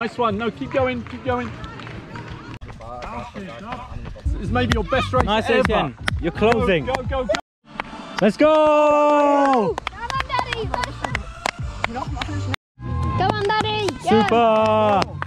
Nice one. No, keep going, keep going. This is maybe your best race Nice, ever. Etienne. You're closing. Go, go, go. Let's go! Come on, Daddy. Go on, Daddy. Yeah. Super!